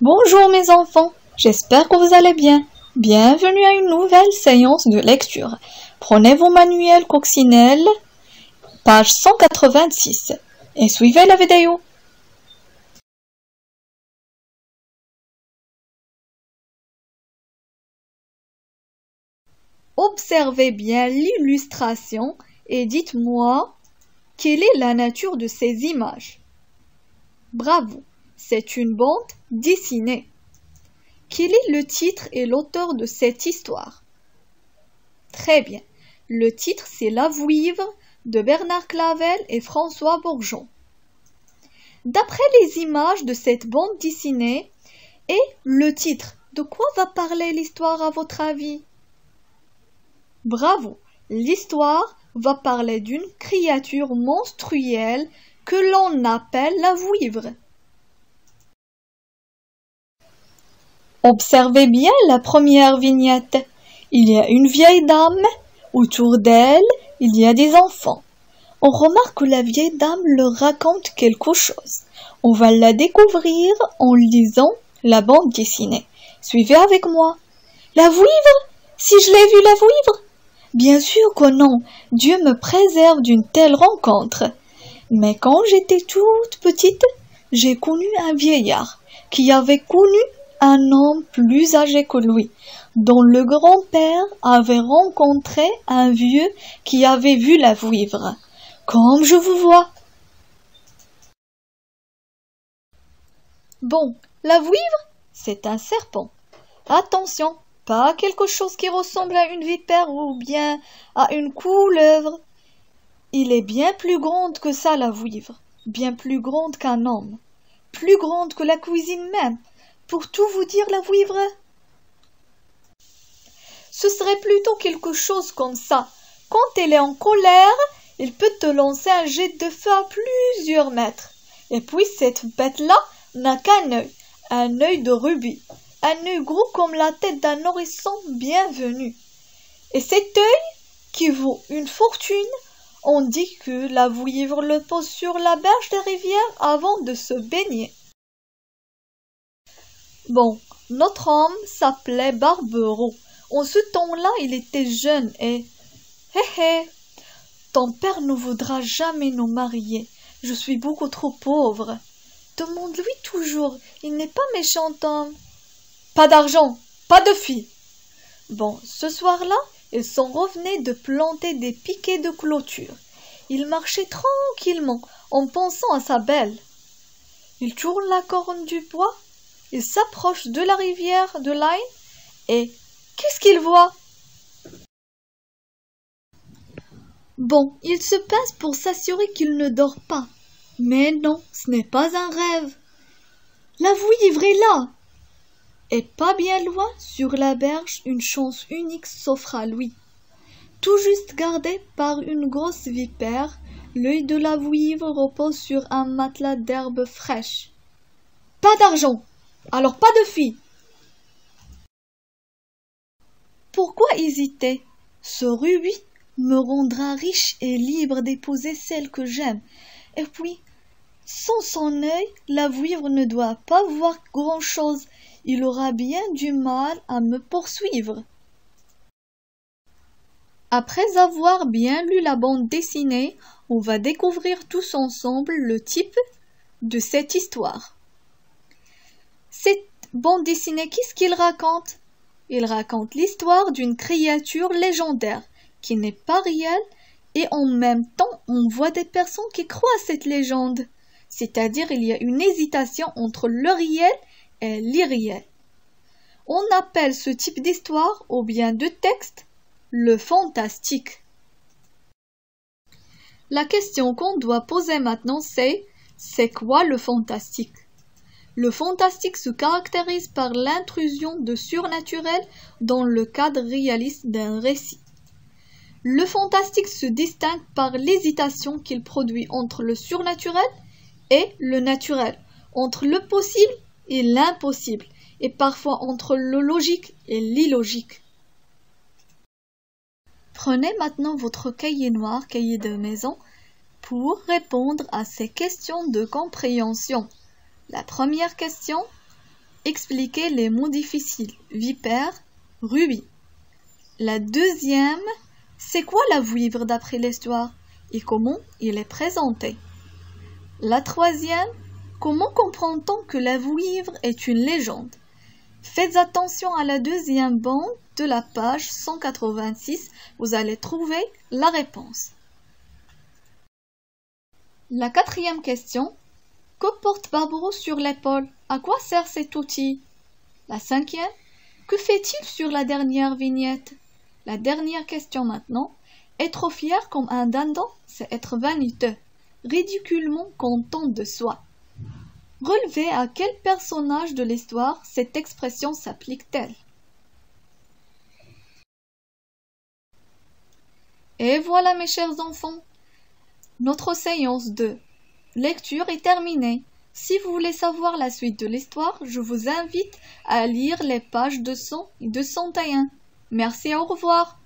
Bonjour mes enfants, j'espère que vous allez bien. Bienvenue à une nouvelle séance de lecture. Prenez vos manuels coccinelles, page 186, et suivez la vidéo. Observez bien l'illustration et dites-moi quelle est la nature de ces images? Bravo, c'est une bande dessinée. Quel est le titre et l'auteur de cette histoire? Très bien. Le titre, c'est La Vouivre de Bernard Clavel et François Bourgeon. D'après les images de cette bande dessinée et le titre, de quoi va parler l'histoire à votre avis? Bravo L'histoire va parler d'une créature monstruelle que l'on appelle la vouivre. Observez bien la première vignette. Il y a une vieille dame, autour d'elle, il y a des enfants. On remarque que la vieille dame leur raconte quelque chose. On va la découvrir en lisant la bande dessinée. Suivez avec moi. La vouivre? Si je l'ai vue la vouivre? Bien sûr que non. Dieu me préserve d'une telle rencontre. Mais quand j'étais toute petite, j'ai connu un vieillard qui avait connu un homme plus âgé que lui, dont le grand-père avait rencontré un vieux qui avait vu la vouivre. Comme je vous vois. Bon, la vouivre, c'est un serpent. Attention, pas quelque chose qui ressemble à une vipère ou bien à une couleuvre. Il est bien plus grande que ça, la vouivre, bien plus grande qu'un homme, plus grande que la cuisine même. Pour tout vous dire, la vouivre Ce serait plutôt quelque chose comme ça. Quand elle est en colère, il peut te lancer un jet de feu à plusieurs mètres. Et puis cette bête-là n'a qu'un œil, un œil de rubis un œil gros comme la tête d'un nourrisson bienvenu. Et cet œil, qui vaut une fortune, on dit que la vouivre le pose sur la berge des rivières avant de se baigner. Bon, notre homme s'appelait Barbereau. En ce temps-là, il était jeune et... Hé hé Ton père ne voudra jamais nous marier. Je suis beaucoup trop pauvre. Demande-lui toujours. Il n'est pas méchant homme. Pas d'argent, pas de filles. Bon, ce soir-là, ils sont revenus de planter des piquets de clôture. Il marchait tranquillement, en pensant à sa belle. Il tourne la corne du bois, il s'approche de la rivière de l'Ain, et qu'est-ce qu'il voit? Bon, il se passe pour s'assurer qu'il ne dort pas. Mais non, ce n'est pas un rêve. La vouivre est là, et pas bien loin, sur la berge, une chance unique s'offre à lui. Tout juste gardé par une grosse vipère, l'œil de la vouivre repose sur un matelas d'herbes fraîches. Pas d'argent, alors pas de fille. Pourquoi hésiter? Ce rubis me rendra riche et libre d'épouser celle que j'aime. Et puis, sans son œil, la vouivre ne doit pas voir grand-chose il aura bien du mal à me poursuivre. Après avoir bien lu la bande dessinée, on va découvrir tous ensemble le type de cette histoire. Bande dessinée, qu'est-ce qu'il raconte? Il raconte l'histoire d'une créature légendaire qui n'est pas réelle et en même temps on voit des personnes qui croient à cette légende. C'est-à-dire il y a une hésitation entre le réel est l'irréel. On appelle ce type d'histoire ou bien de texte le fantastique. La question qu'on doit poser maintenant c'est c'est quoi le fantastique? Le fantastique se caractérise par l'intrusion de surnaturel dans le cadre réaliste d'un récit. Le fantastique se distingue par l'hésitation qu'il produit entre le surnaturel et le naturel, entre le possible et l'impossible, et parfois entre le logique et l'illogique. Prenez maintenant votre cahier noir, cahier de maison, pour répondre à ces questions de compréhension. La première question expliquer les mots difficiles. Vipère, rubis. La deuxième, c'est quoi la vouivre d'après l'histoire? Et comment il est présenté? La troisième, comment comprend-on que la vouivre est une légende? Faites attention à la deuxième bande de la page 186, vous allez trouver la réponse. La quatrième question. Que porte Barbaro sur l'épaule? À quoi sert cet outil? La cinquième? Que fait-il sur la dernière vignette? La dernière question maintenant. Être fier comme un dindon, c'est être vaniteux, ridiculement content de soi. Relevez à quel personnage de l'histoire cette expression s'applique-t-elle? Et voilà mes chers enfants, notre séance de lecture est terminée. Si vous voulez savoir la suite de l'histoire, je vous invite à lire les pages 200 et 201. Merci, au revoir.